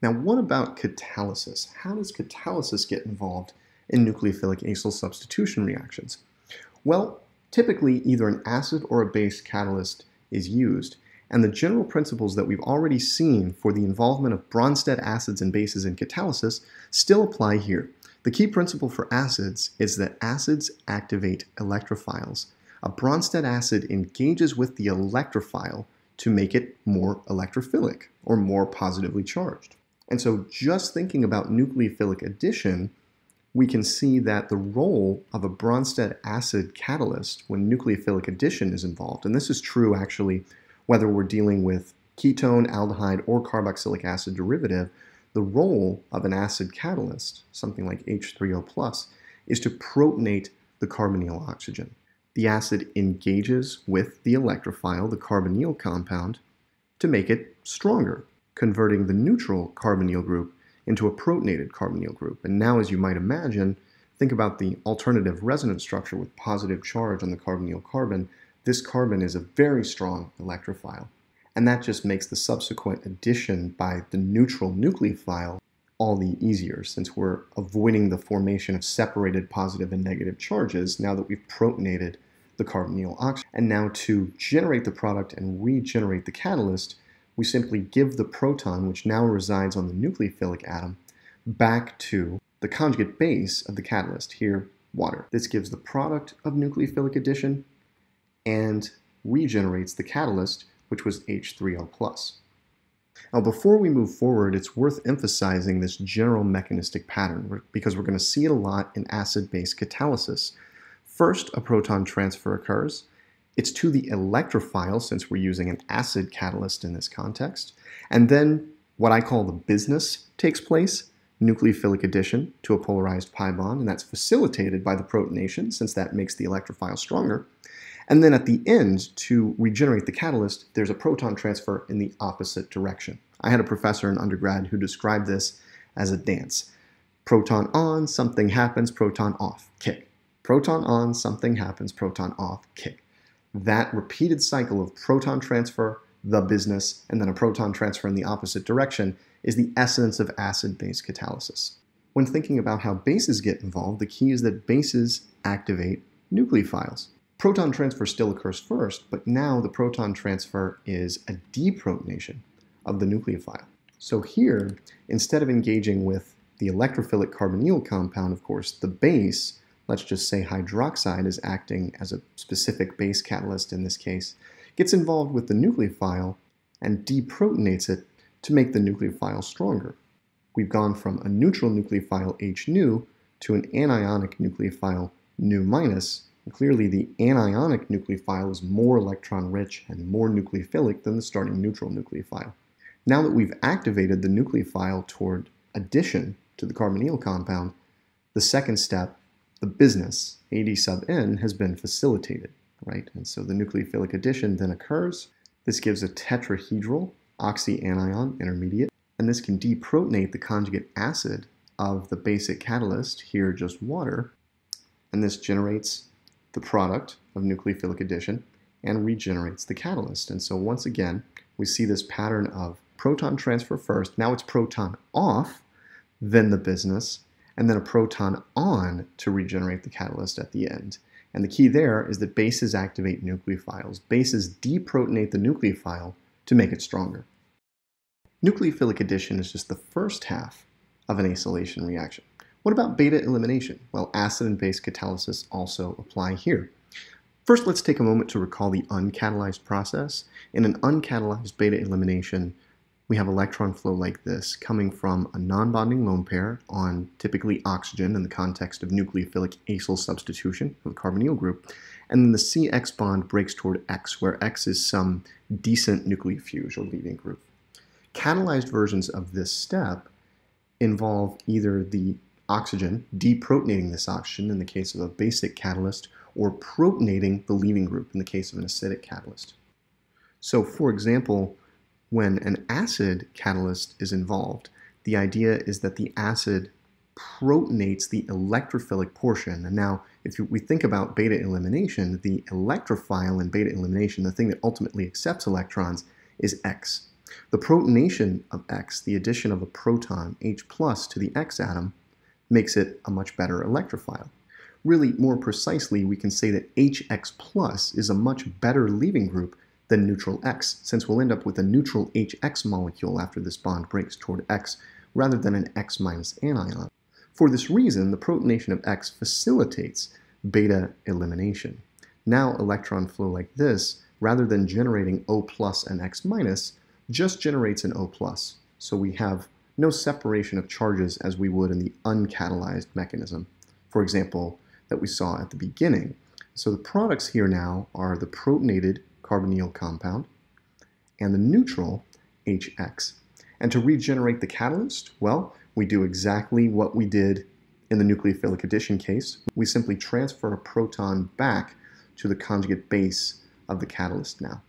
Now, what about catalysis? How does catalysis get involved in nucleophilic acyl substitution reactions? Well, typically either an acid or a base catalyst is used, and the general principles that we've already seen for the involvement of Bronsted acids and bases in catalysis still apply here. The key principle for acids is that acids activate electrophiles. A Bronsted acid engages with the electrophile to make it more electrophilic or more positively charged. And so just thinking about nucleophilic addition, we can see that the role of a Bronsted acid catalyst when nucleophilic addition is involved, and this is true actually whether we're dealing with ketone, aldehyde, or carboxylic acid derivative, the role of an acid catalyst, something like H3O+, is to protonate the carbonyl oxygen. The acid engages with the electrophile, the carbonyl compound, to make it stronger, converting the neutral carbonyl group into a protonated carbonyl group. And now, as you might imagine, think about the alternative resonance structure with positive charge on the carbonyl carbon. This carbon is a very strong electrophile. And that just makes the subsequent addition by the neutral nucleophile all the easier since we're avoiding the formation of separated positive and negative charges now that we've protonated the carbonyl oxygen. And now to generate the product and regenerate the catalyst, we simply give the proton, which now resides on the nucleophilic atom, back to the conjugate base of the catalyst, here water. This gives the product of nucleophilic addition and regenerates the catalyst, which was H3O+. Now, before we move forward, it's worth emphasizing this general mechanistic pattern because we're going to see it a lot in acid-base catalysis. First, a proton transfer occurs, it's to the electrophile, since we're using an acid catalyst in this context. And then what I call the business takes place, nucleophilic addition to a polarized pi bond, and that's facilitated by the protonation, since that makes the electrophile stronger. And then at the end, to regenerate the catalyst, there's a proton transfer in the opposite direction. I had a professor in undergrad who described this as a dance. Proton on, something happens, proton off, kick. Proton on, something happens, proton off, kick that repeated cycle of proton transfer, the business, and then a proton transfer in the opposite direction is the essence of acid-base catalysis. When thinking about how bases get involved, the key is that bases activate nucleophiles. Proton transfer still occurs first, but now the proton transfer is a deprotonation of the nucleophile. So here, instead of engaging with the electrophilic carbonyl compound, of course, the base let's just say hydroxide is acting as a specific base catalyst in this case, gets involved with the nucleophile and deprotonates it to make the nucleophile stronger. We've gone from a neutral nucleophile H nu to an anionic nucleophile nu minus. Clearly the anionic nucleophile is more electron rich and more nucleophilic than the starting neutral nucleophile. Now that we've activated the nucleophile toward addition to the carbonyl compound, the second step the business, AD sub n, has been facilitated, right? And so the nucleophilic addition then occurs. This gives a tetrahedral oxyanion intermediate, and this can deprotonate the conjugate acid of the basic catalyst, here just water, and this generates the product of nucleophilic addition and regenerates the catalyst. And so once again, we see this pattern of proton transfer first, now it's proton off, then the business, and then a proton on to regenerate the catalyst at the end. And the key there is that bases activate nucleophiles. Bases deprotonate the nucleophile to make it stronger. Nucleophilic addition is just the first half of an acylation reaction. What about beta elimination? Well, acid and base catalysis also apply here. First, let's take a moment to recall the uncatalyzed process. In an uncatalyzed beta elimination, we have electron flow like this coming from a non-bonding lone pair on typically oxygen in the context of nucleophilic acyl substitution of the carbonyl group, and then the CX bond breaks toward X, where X is some decent nucleofuge or leaving group. Catalyzed versions of this step involve either the oxygen deprotonating this oxygen in the case of a basic catalyst or protonating the leaving group in the case of an acidic catalyst. So for example, when an acid catalyst is involved, the idea is that the acid protonates the electrophilic portion. And now, if we think about beta elimination, the electrophile in beta elimination, the thing that ultimately accepts electrons, is X. The protonation of X, the addition of a proton H plus to the X atom, makes it a much better electrophile. Really, more precisely, we can say that HX plus is a much better leaving group than neutral X, since we'll end up with a neutral HX molecule after this bond breaks toward X, rather than an X minus anion. For this reason, the protonation of X facilitates beta elimination. Now electron flow like this, rather than generating O plus and X minus, just generates an O plus. So we have no separation of charges as we would in the uncatalyzed mechanism. For example, that we saw at the beginning. So the products here now are the protonated carbonyl compound and the neutral HX. And to regenerate the catalyst, well, we do exactly what we did in the nucleophilic addition case. We simply transfer a proton back to the conjugate base of the catalyst now.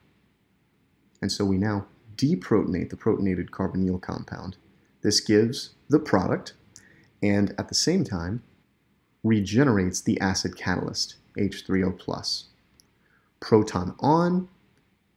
And so we now deprotonate the protonated carbonyl compound. This gives the product, and at the same time, regenerates the acid catalyst, H3O+. Proton on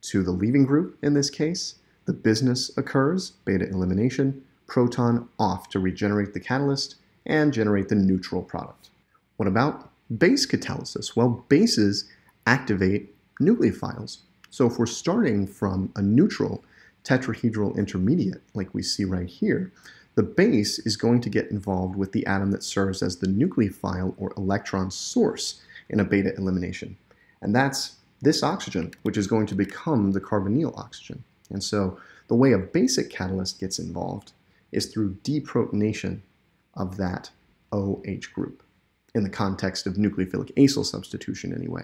to the leaving group in this case, the business occurs, beta elimination, proton off to regenerate the catalyst and generate the neutral product. What about base catalysis? Well, bases activate nucleophiles. So if we're starting from a neutral tetrahedral intermediate, like we see right here, the base is going to get involved with the atom that serves as the nucleophile or electron source in a beta elimination. And that's this oxygen, which is going to become the carbonyl oxygen. And so the way a basic catalyst gets involved is through deprotonation of that OH group, in the context of nucleophilic acyl substitution anyway.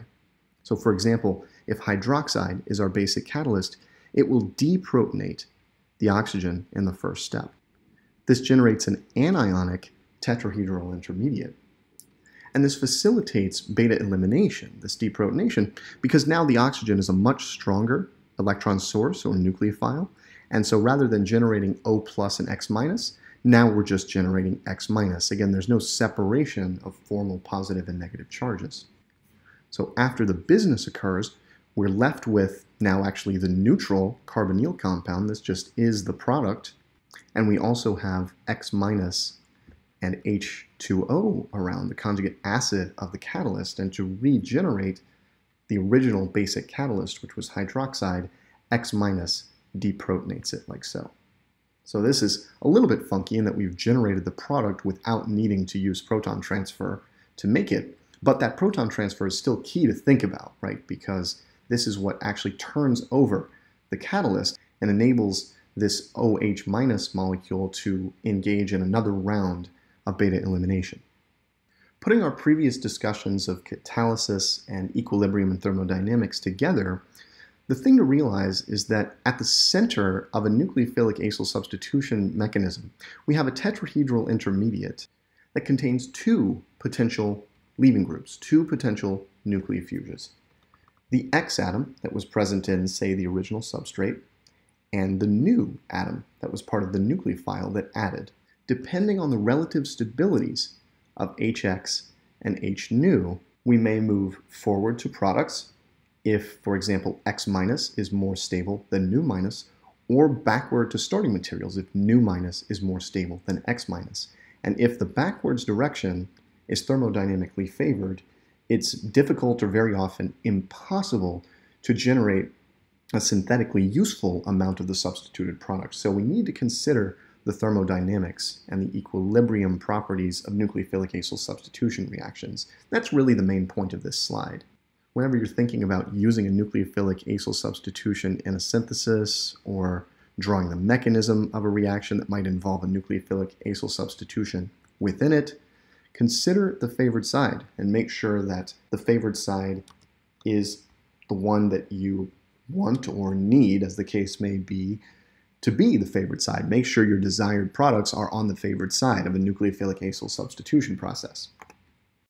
So for example, if hydroxide is our basic catalyst, it will deprotonate the oxygen in the first step. This generates an anionic tetrahedral intermediate. And this facilitates beta elimination, this deprotonation, because now the oxygen is a much stronger electron source or nucleophile. And so rather than generating O plus and X minus, now we're just generating X minus. Again, there's no separation of formal positive and negative charges. So after the business occurs, we're left with now actually the neutral carbonyl compound. This just is the product and we also have X minus and H2O around the conjugate acid of the catalyst. And to regenerate the original basic catalyst, which was hydroxide, X minus deprotonates it like so. So this is a little bit funky in that we've generated the product without needing to use proton transfer to make it. But that proton transfer is still key to think about, right? Because this is what actually turns over the catalyst and enables this OH minus molecule to engage in another round of beta elimination. Putting our previous discussions of catalysis and equilibrium and thermodynamics together, the thing to realize is that at the center of a nucleophilic acyl substitution mechanism, we have a tetrahedral intermediate that contains two potential leaving groups, two potential nucleofuges. The X atom that was present in, say, the original substrate, and the new atom that was part of the nucleophile that added. Depending on the relative stabilities of HX and H nu, we may move forward to products if, for example, X minus is more stable than nu minus, or backward to starting materials if nu minus is more stable than X minus. And if the backwards direction is thermodynamically favored, it's difficult or very often impossible to generate a synthetically useful amount of the substituted product. So we need to consider the thermodynamics and the equilibrium properties of nucleophilic acyl substitution reactions. That's really the main point of this slide. Whenever you're thinking about using a nucleophilic acyl substitution in a synthesis or drawing the mechanism of a reaction that might involve a nucleophilic acyl substitution within it, consider the favored side and make sure that the favored side is the one that you want or need, as the case may be, to be the favored side. Make sure your desired products are on the favored side of a nucleophilic acyl substitution process.